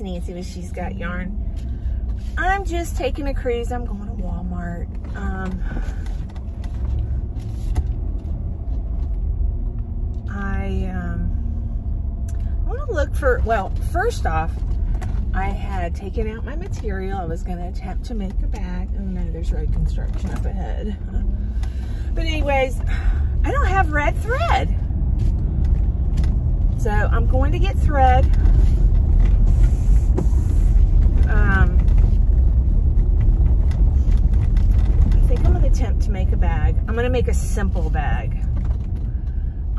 Nancy if she's got yarn. I'm just taking a cruise. I'm going to Walmart. Um, I, um, I want to look for, well, first off, I had taken out my material. I was going to attempt to make a bag. Oh no, there's road construction up ahead. But anyways, I don't have red thread. So I'm going to get thread. Um, I think I'm going to attempt to make a bag. I'm going to make a simple bag.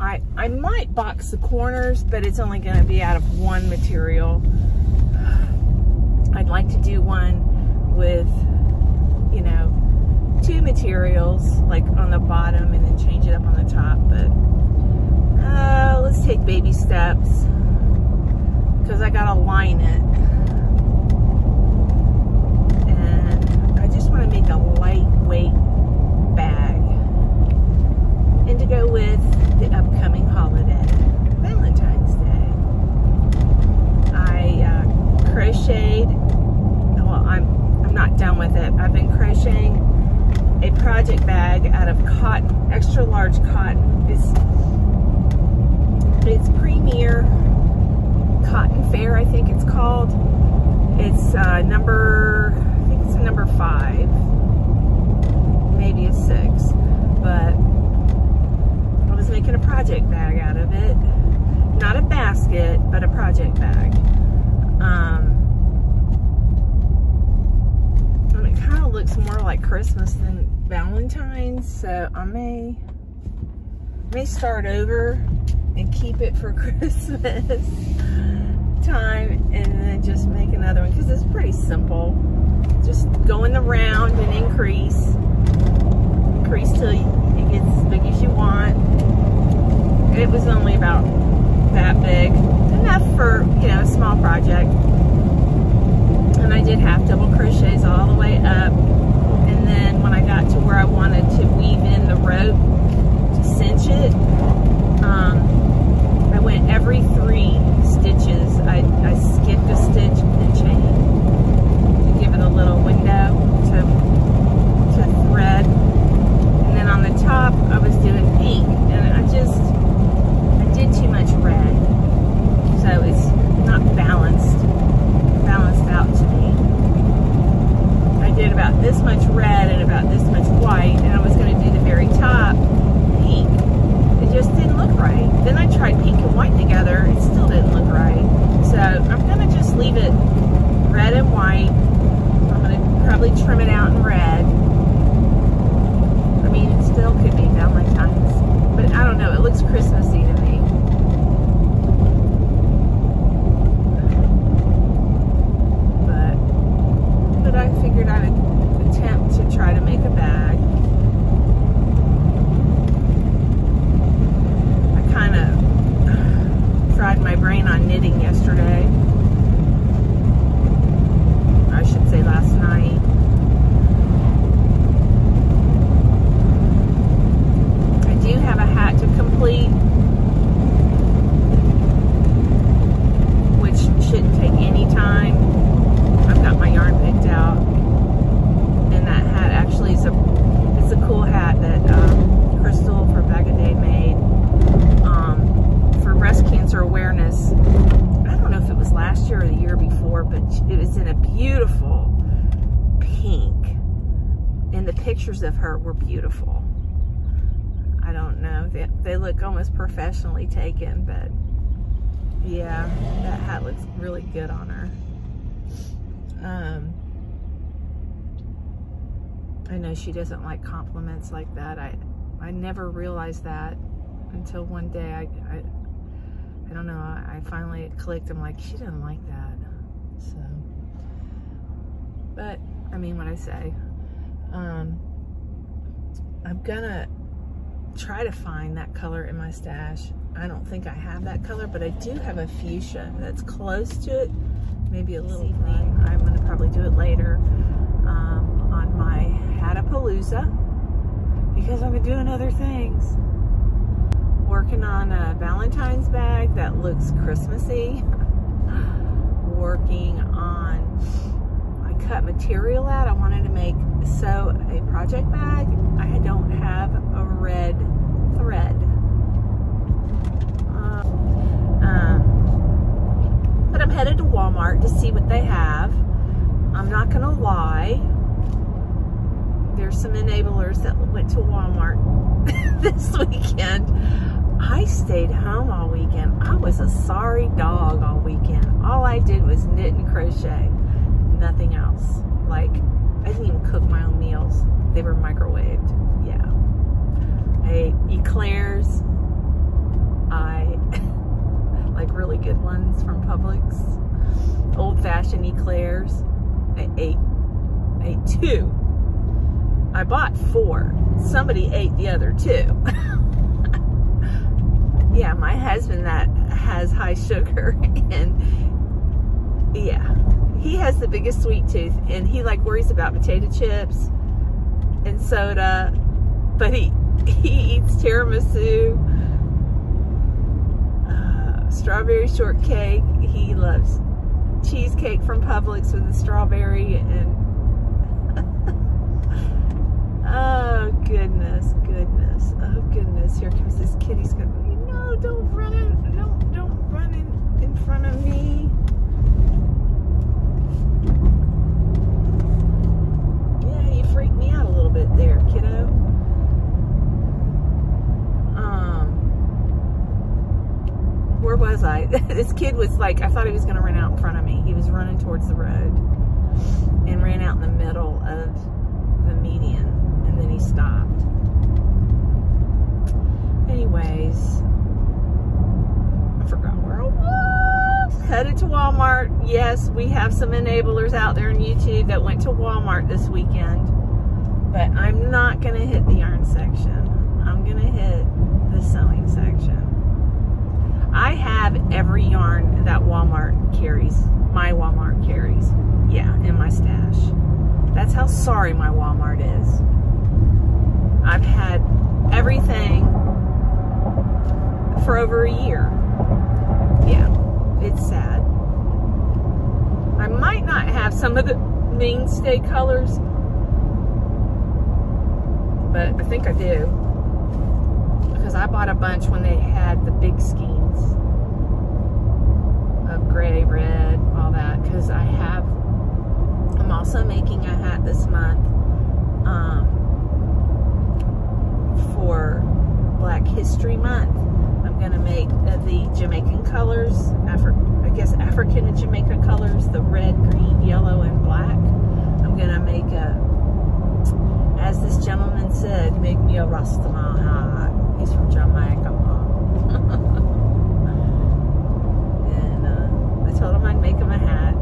I, I might box the corners, but it's only going to be out of one material. I'd like to do one with, you know, two materials, like on the bottom and then change it up on the top, but uh, let's take baby steps because I gotta line it. And I just want to make a lightweight bag. And to go with the upcoming holiday, Valentine's Day. I uh, crocheted, well, I'm, I'm not done with it. I've been crocheting a project bag out of cotton, extra large cotton. It's it's Premier Cotton Fair, I think it's called. It's uh, number, number five, maybe a six, but I was making a project bag out of it. Not a basket, but a project bag. Um, and it kind of looks more like Christmas than Valentine's, so I may, may start over and keep it for Christmas time and then just make another one because it's pretty simple. Just go in the round and increase. Increase till it gets as big as you want. It was only about that big. Enough for, you know, a small project. And I did half double crochets all the way up. And then when I got to where I wanted to weave in the rope to cinch it, um, I went every three stitches. I, I skipped a stitch and chain to give it a little window to, to thread. And then on the top, I was doing pink. And I just, I did too much red. So it's not balanced, balanced out to me. I did about this much red and about this much white. And I was going to do the very top pink it just didn't look right. Then I tried pink and white together. It still didn't look right. So I'm going to just leave it red and white. I'm going to probably trim it out in red. I mean, it still could be Valentine's. But I don't know. It looks Christmassy to me. But, but I figured I would attempt to try to make a bag. kind of fried my brain on knitting yesterday. I should say last night. I do have a hat to complete, which shouldn't take any time. I've got my yarn picked out, and that hat actually is a it's a cool hat that um, Crystal for Bag-O-Day made for breast cancer awareness. I don't know if it was last year or the year before, but it was in a beautiful pink. And the pictures of her were beautiful. I don't know. They, almost professionally taken, but yeah, that hat looks really good on her. Um, I know she doesn't like compliments like that. I, I never realized that until one day I, I I don't know, I finally clicked. I'm like, she didn't like that. So, but I mean what I say. Um, I'm gonna try to find that color in my stash. I don't think I have that color, but I do have a fuchsia that's close to it. Maybe a little. I'm gonna probably do it later um, on my Hatapalooza because I've been doing other things working on a Valentine's bag that looks Christmassy. working on, I cut material out. I wanted to make, sew a project bag. I don't have a red thread. Um, um, but I'm headed to Walmart to see what they have. I'm not going to lie. There's some enablers that went to Walmart this weekend. I stayed home all weekend. I was a sorry dog all weekend. All I did was knit and crochet. Nothing else. Like, I didn't even cook my own meals. They were microwaved. Yeah. I ate eclairs. I like really good ones from Publix. Old fashioned eclairs. I ate, I ate two. I bought four. Somebody ate the other two. yeah, my husband that has high sugar and yeah, he has the biggest sweet tooth and he like worries about potato chips and soda, but he he eats tiramisu, uh, strawberry shortcake. He loves cheesecake from Publix with the strawberry and oh goodness, goodness, oh goodness. Here comes this kitty's going no, don't run in, don't, don't run in, in front of me. Yeah, you freaked me out a little bit there, kiddo. Um, where was I? This kid was like, I thought he was going to run out in front of me. He was running towards the road and ran out in the middle of the median and then he stopped. Anyways, I forgot where I was. Headed to Walmart. Yes, we have some enablers out there on YouTube that went to Walmart this weekend. But I'm not going to hit the yarn section. I'm going to hit the sewing section. I have every yarn that Walmart carries. My Walmart carries. Yeah, in my stash. That's how sorry my Walmart is. I've had everything for over a year. Yeah, it's sad. I might not have some of the mainstay colors, but I think I do. Because I bought a bunch when they had the big of gray, red, all that. Because I have, I'm also making a hat this month um, for Black History Month. I'm going to make uh, the Jamaican colors, Afri I guess African and Jamaican colors, the red, green, yellow, and black. I'm going to make a, as this gentleman said, make me a Rastaman hat. He's from Jamaica. and uh, I told him I'd make him a hat.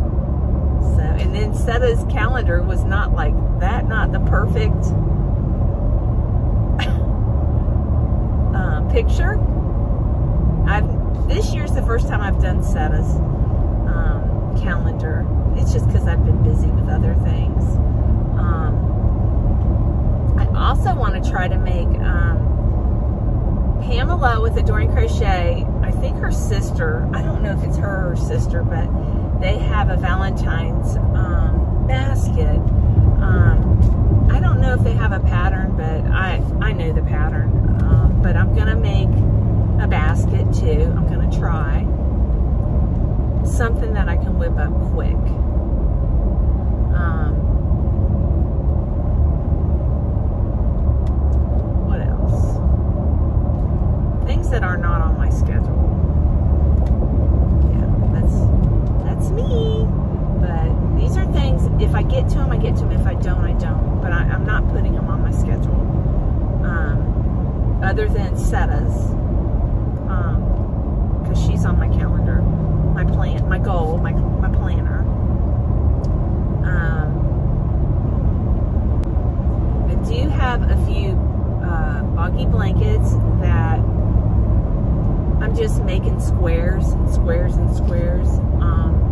So, and then Setta's calendar was not like that, not the perfect um, picture. I've this year's the first time I've done Setta's um, calendar. It's just because I've been busy with other things. Um, I also want to try to make um, Pamela with Adoring Crochet. Think her sister. I don't know if it's her or sister, but they have a Valentine's um, basket. Um, I don't know if they have a pattern, but I I know the pattern. Um, but I'm gonna make a basket too. I'm going to try something that I can whip up quick. Um, what else? Things that are not on my schedule. Yeah, that's that's me. But these are things. If I get to them, I get to them. If I don't, I don't. But I, am not putting them on my schedule. Um, other than Setta's because she's on my calendar, my plan, my goal, my, my planner. Um, I do have a few uh, boggy blankets that I'm just making squares and squares and squares. Um,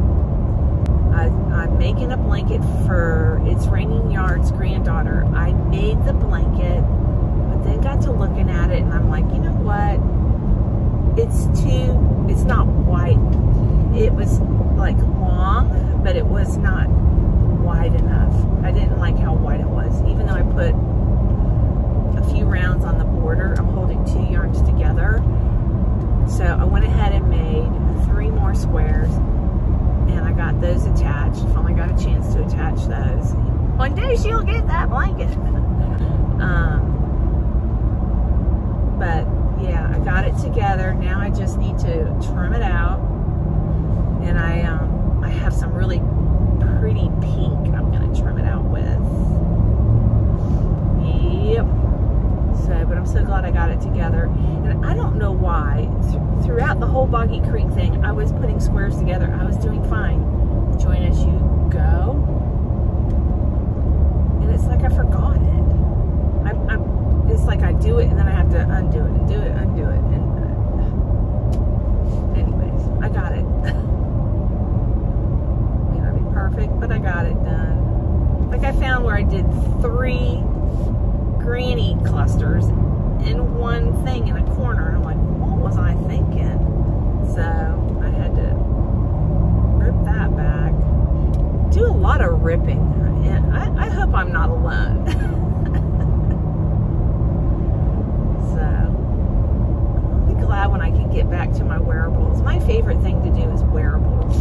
I'm making a blanket for It's Raining Yards granddaughter. I made the blanket, but then got to looking at it and I'm like, you know what? it's too, it's not white. It was like long, but it was not wide enough. I didn't like how wide it was, even though I put a few rounds on the border. I'm holding two yarns together. So I went ahead and made three more squares and I got those attached. Finally got a chance to attach those. She'll get that blanket. um, but yeah, I got it together. Now I just need to trim it out. And I, um, I have some really pretty pink I'm going to trim it out with. Yep. So, but I'm so glad I got it together. And I don't know why, th throughout the whole Boggy Creek thing, I was putting squares together. I was doing fine. Join as you go. And it's like I forgot it. I, I'm, it's like I do it and then I have to undo it and do it, undo it. And uh, anyways, I got it. May not be perfect, but I got it done. Like I found where I did three granny clusters in one thing in a corner. I'm like, what was I thinking? So I had to rip that back. Do a lot of ripping. And I, I hope I'm not alone. so I'll be glad when I can get back to my wearables. My favorite thing to do is wearables.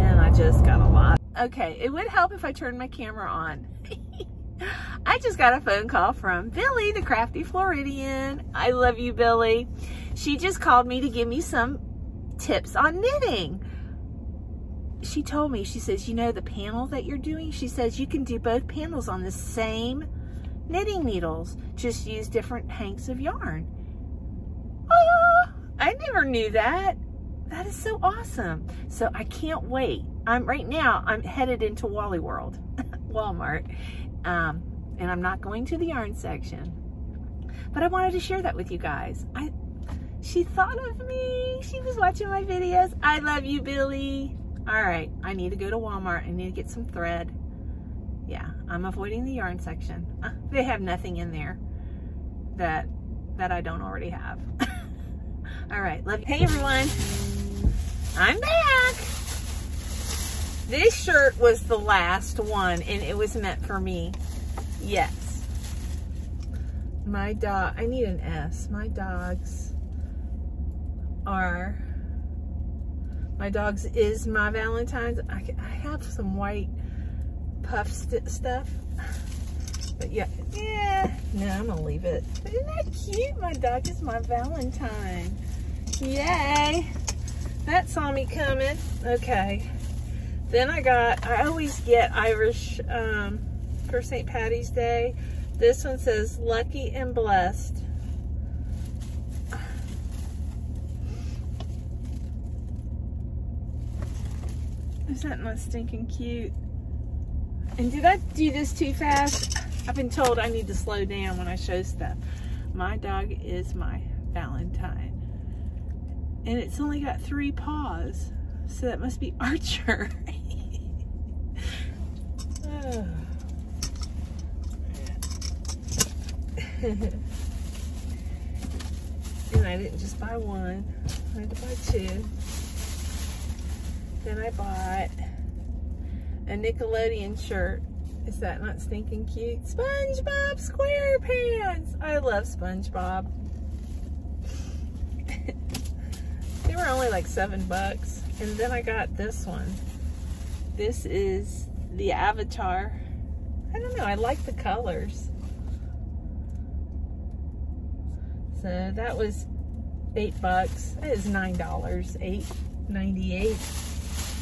And I just got a lot. Okay, it would help if I turned my camera on. I just got a phone call from Billy, the Crafty Floridian. I love you, Billy. She just called me to give me some tips on knitting. She told me, she says, you know the panel that you're doing? She says you can do both panels on the same knitting needles. Just use different hanks of yarn. Oh, I never knew that. That is so awesome. So I can't wait. I'm right now, I'm headed into Wally World, Walmart. Um, and I'm not going to the yarn section. But I wanted to share that with you guys. I, she thought of me. She was watching my videos. I love you, Billy. All right, I need to go to Walmart. I need to get some thread. Yeah, I'm avoiding the yarn section. Uh, they have nothing in there that that I don't already have. All right, love you. Hey everyone, I'm back. This shirt was the last one and it was meant for me. Yes. My dog, I need an S. My dogs are, my dogs is my Valentine's. I, I have some white puff st stuff. But yeah, yeah, no, I'm gonna leave it. Isn't that cute? My dog is my Valentine. Yay. That saw me coming. Okay. Then I got, I always get Irish, um, for St. Patty's Day. This one says lucky and blessed. Is that not stinking cute? And did I do this too fast? I've been told I need to slow down when I show stuff. My dog is my Valentine. And it's only got three paws. So that must be Archer. and I didn't just buy one, I had to buy two. Then I bought a Nickelodeon shirt. Is that not stinking cute? SpongeBob SquarePants. I love SpongeBob. they were only like seven bucks. And then I got this one. This is the Avatar. I don't know, I like the colors. So that was eight bucks. That is nine dollars, eight ninety-eight.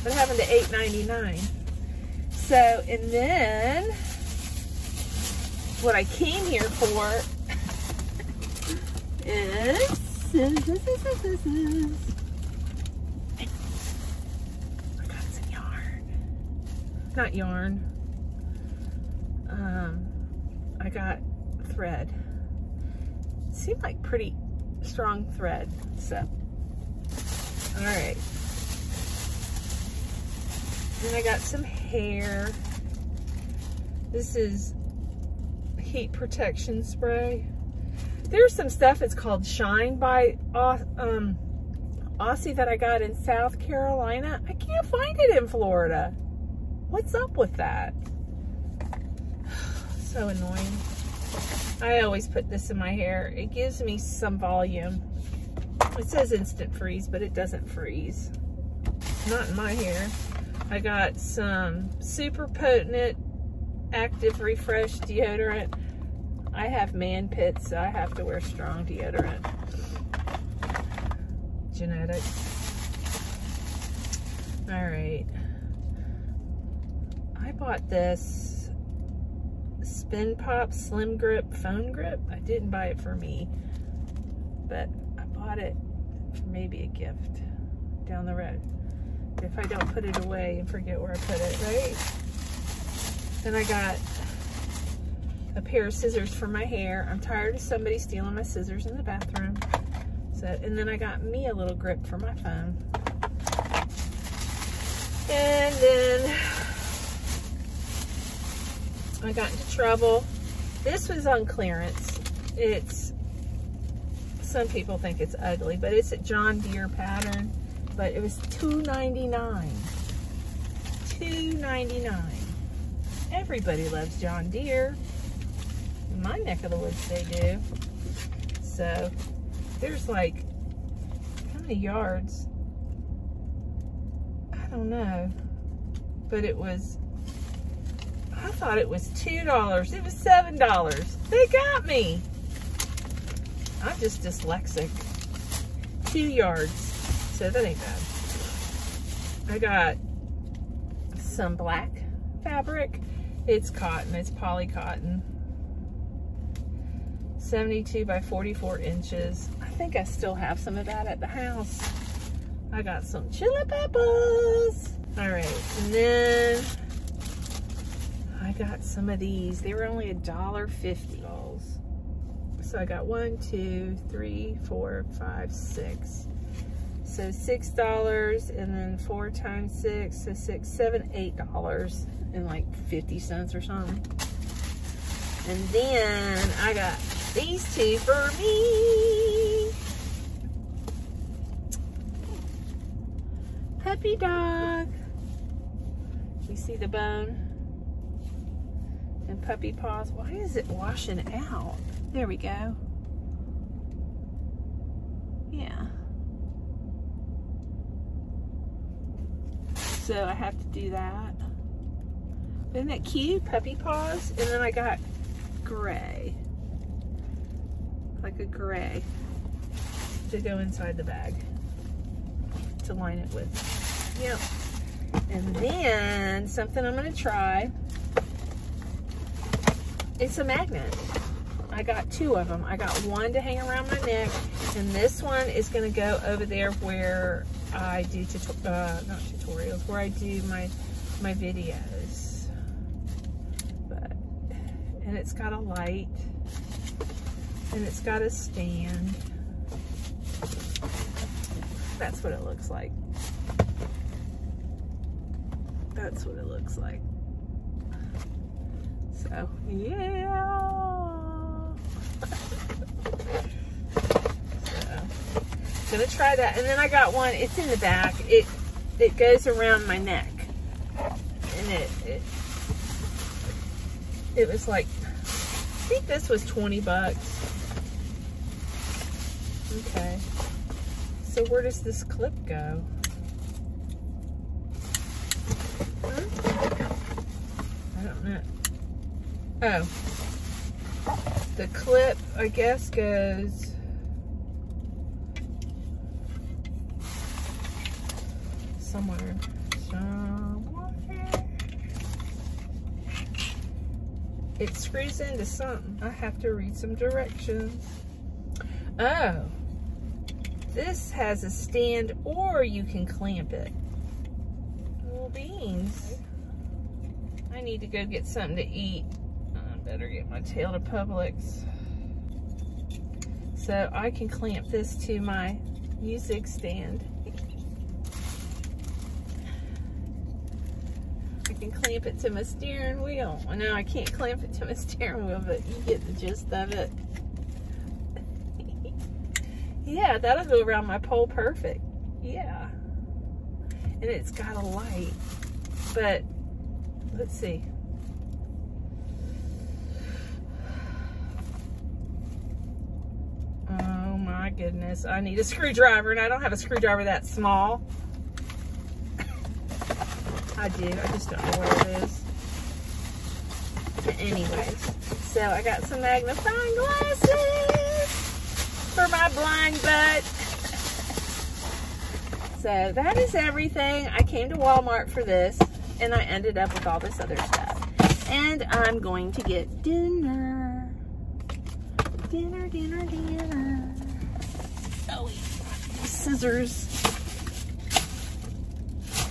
What happened to eight ninety-nine? So and then what I came here for is I got some yarn. Not yarn. Um, I got thread It seemed like pretty strong thread. So, all right. Then I got some hair. This is heat protection spray. There's some stuff, it's called Shine by um, Aussie that I got in South Carolina, I can't find it in Florida. What's up with that? So annoying. I always put this in my hair. It gives me some volume. It says instant freeze, but it doesn't freeze. Not in my hair. I got some super potent active refresh deodorant. I have man pits, so I have to wear strong deodorant. Genetics. All right. Bought this Spin Pop Slim Grip Phone Grip. I didn't buy it for me, but I bought it for maybe a gift down the road. If I don't put it away and forget where I put it, right? Then I got a pair of scissors for my hair. I'm tired of somebody stealing my scissors in the bathroom. So, and then I got me a little grip for my phone. And then I got into trouble. This was on clearance. It's, some people think it's ugly, but it's a John Deere pattern. But it was $2.99. $2.99. Everybody loves John Deere. In my neck of the woods, they do. So, there's like, how many yards? I don't know. But it was I thought it was $2. It was $7. They got me. I'm just dyslexic. Two yards. So that ain't bad. I got some black fabric. It's cotton. It's poly cotton. 72 by 44 inches. I think I still have some of that at the house. I got some chili peppers. All right, and then got some of these. They were only a dollar fifty. So I got one, two, three, four, five, six. So six dollars and then four times six, so six, seven, eight dollars and like 50 cents or something. And then I got these two for me. Puppy dog. You see the bone? And puppy paws. Why is it washing out? There we go. Yeah. So I have to do that. Isn't that cute? Puppy paws. And then I got gray. Like a gray to go inside the bag to line it with. Yep. And then something I'm going to try it's a magnet. I got two of them. I got one to hang around my neck, and this one is going to go over there where I do, uh, not tutorials, where I do my, my videos. But, and it's got a light, and it's got a stand. That's what it looks like. That's what it looks like. So, yeah. so, gonna try that. And then I got one, it's in the back. It it goes around my neck. And it, it, it was like, I think this was 20 bucks. Okay. So where does this clip go? Huh? I don't know. Oh. The clip, I guess, goes... Somewhere. Somewhere. It screws into something. I have to read some directions. Oh. This has a stand or you can clamp it. Little beans. I need to go get something to eat better get my tail to Publix. So I can clamp this to my music stand. I can clamp it to my steering wheel. Well, no, I can't clamp it to my steering wheel, but you get the gist of it. yeah, that'll go around my pole perfect. Yeah. And it's got a light. But let's see. Oh my goodness. I need a screwdriver and I don't have a screwdriver that small. I do. I just don't know where it is. Anyways, so I got some magnifying glasses for my blind butt. So that is everything. I came to Walmart for this and I ended up with all this other stuff. And I'm going to get dinner. Dinner, dinner, dinner. Scissors.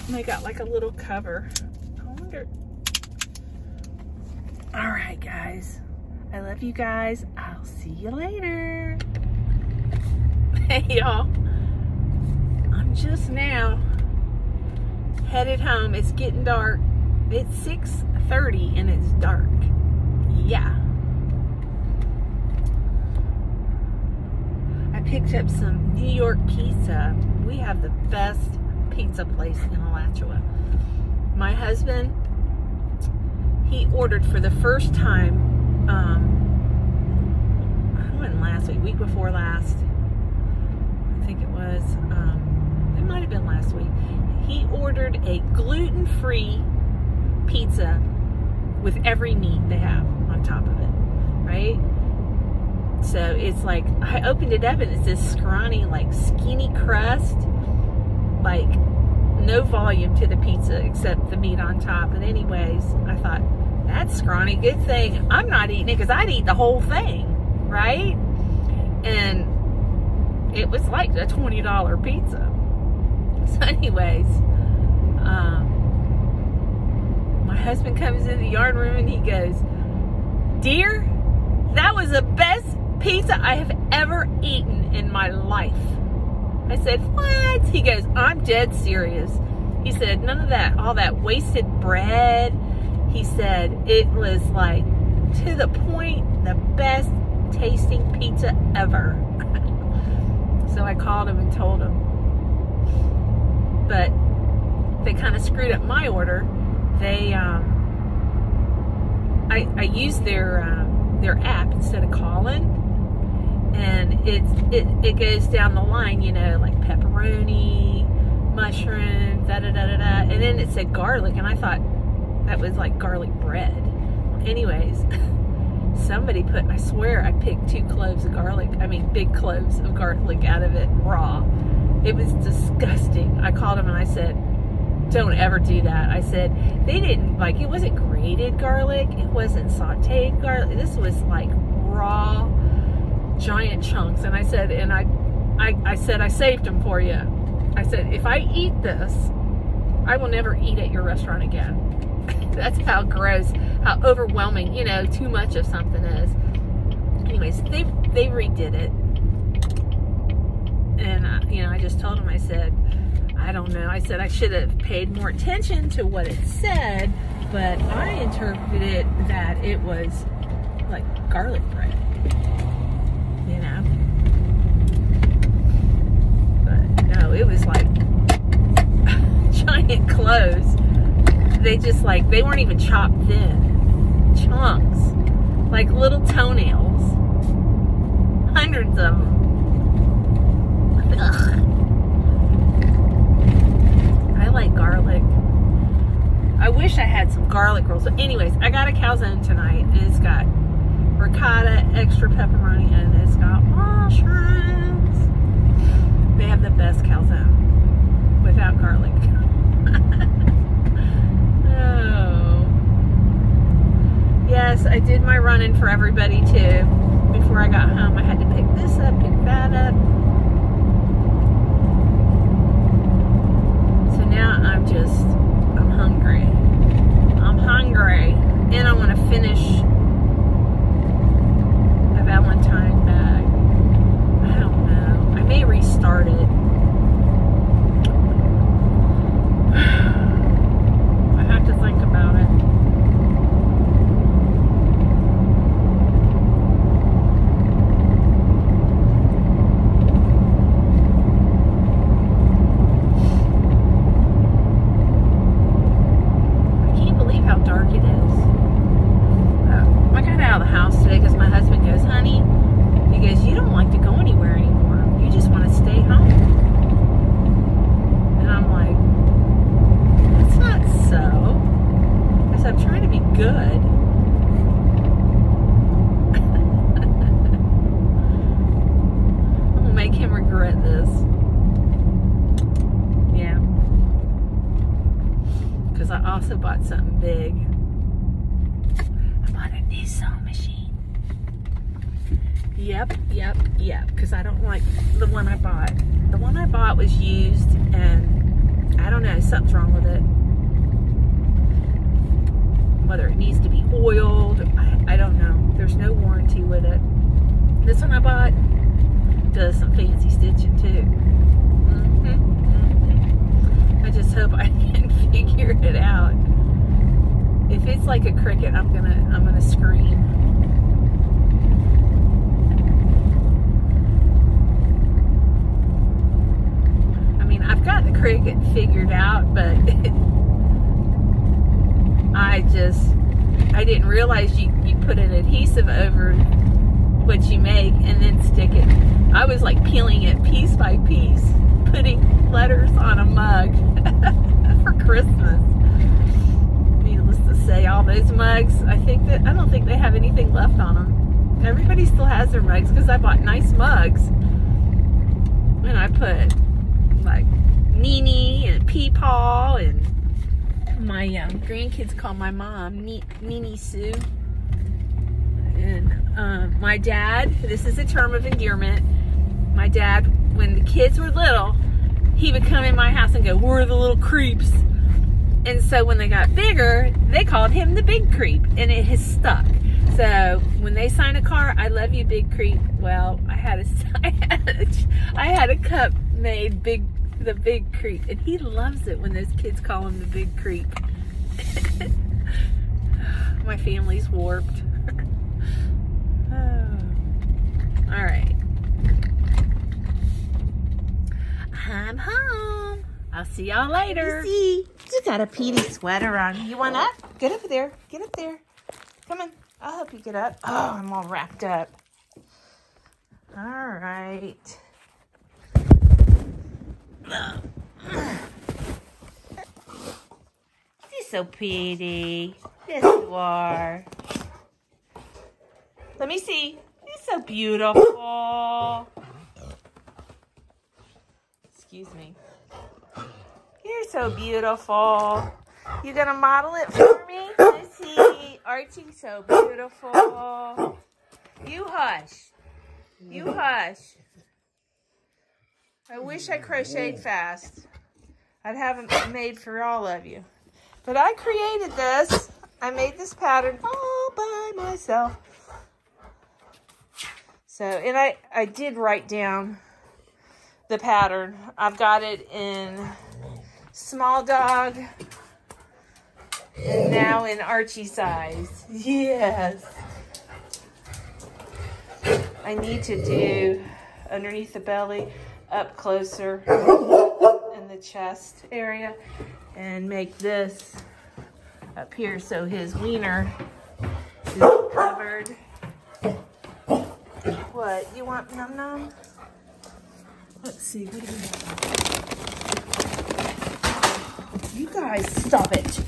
And they got like a little cover. I wonder. All right, guys. I love you guys. I'll see you later. Hey, y'all. I'm just now headed home. It's getting dark. It's 6.30 and it's dark. Yeah. I picked up some New York pizza. We have the best pizza place in Alachua. My husband, he ordered for the first time, um, I went last week, week before last. I think it was, um, it might have been last week. He ordered a gluten-free pizza with every meat they have on top of it, right? So it's like, I opened it up and it's this scrawny, like skinny crust like no volume to the pizza except the meat on top. But anyways, I thought, that's scrawny. Good thing I'm not eating it because I'd eat the whole thing, right? And it was like a $20 pizza. So anyways, um, my husband comes in the yard room and he goes, Dear, that was the best pizza I have ever eaten in my life. I said, what? He goes, I'm dead serious. He said, none of that, all that wasted bread. He said, it was like, to the point, the best tasting pizza ever. so I called him and told him. But they kind of screwed up my order. They, um, I, I used their, um, their app instead of calling and it's it, it goes down the line, you know, like pepperoni, mushrooms, da da da da da, and then it said garlic, and I thought that was like garlic bread. Anyways, somebody put, I swear, I picked two cloves of garlic. I mean, big cloves of garlic out of it raw. It was disgusting. I called him and I said, don't ever do that. I said, they didn't, like, it wasn't grated garlic. It wasn't sauteed garlic. This was like raw giant chunks. And I said, and I, I, I said, I saved them for you. I said, if I eat this, I will never eat at your restaurant again. That's how gross, how overwhelming, you know, too much of something is. Anyways, they, they redid it. And, uh, you know, I just told them, I said, I don't know. I said I should have paid more attention to what it said, but I interpreted it that it was like garlic bread. It was like giant clothes. They just like, they weren't even chopped thin. Chunks. Like little toenails. Hundreds of them. Ugh. I like garlic. I wish I had some garlic rolls. But anyways, I got a calzone tonight. And it's got ricotta, extra pepperoni, and it's got mushrooms. They have the best calzone without garlic. oh. Yes, I did my running for everybody too. Before I got home, I had to pick this up, pick that up. So now I'm just, I'm hungry. I'm hungry. And I want to finish Valentine bag. I don't know. I may restart it. I have to think about it. I can't believe how dark it is. I got out of the house today because my husband goes, honey, he goes, you don't like to go anywhere anymore. You just want to stay home. And I'm like, that's not so. I said, I'm trying to be good. make him regret this. Yeah. Because I also bought something big new sewing machine. Yep, yep, yep, because I don't like the one I bought. The one I bought was used and I don't know, something's wrong with it. Whether it needs to be oiled, I, I don't know. There's no warranty with it. This one I bought does some fancy stitching too. Mm -hmm, mm -hmm. I just hope I can figure it out. If it's like a Cricut, I'm gonna I'm gonna scream. I mean, I've got the Cricut figured out, but I just I didn't realize you you put an adhesive over what you make and then stick it. I was like peeling it piece by piece, putting letters on a mug for Christmas. Say, all those mugs, I think that, I don't think they have anything left on them. Everybody still has their mugs because I bought nice mugs. And I put like Nini and Peepaw and my um, grandkids call my mom Nini Sue. And um, my dad, this is a term of endearment. My dad, when the kids were little, he would come in my house and go, we're the little creeps. And so when they got bigger, they called him the big creep and it has stuck. So when they sign a car, I love you, big creep. Well, I had a, I had had a cup made big, the big creep, and he loves it when those kids call him the big creep. My family's warped. Oh. All right. I'm home. I'll see y'all later. You got a Petey sweater on. You want up? Get up there. Get up there. Come on. I'll help you get up. Oh, I'm all wrapped up. All right. You're so pretty. Yes, you are. Let me see You're so beautiful. Excuse me. So beautiful. You gonna model it for me? Let's see. Archie, so beautiful. You hush. You hush. I wish I crocheted fast. I'd have it made for all of you. But I created this. I made this pattern all by myself. So, and I, I did write down the pattern. I've got it in small dog and now in Archie size. Yes. I need to do underneath the belly, up closer in the chest area, and make this up here so his wiener is covered. What? You want num num? Let's see. What do have? You guys, stop it.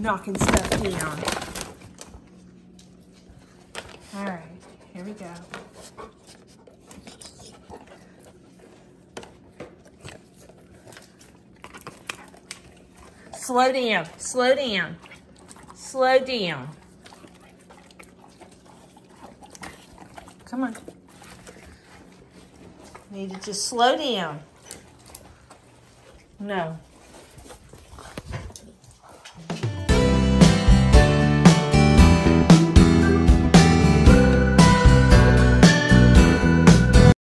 Knocking stuff down. All right, here we go. Slow down, slow down, slow down. Come on. Need to just slow down. No.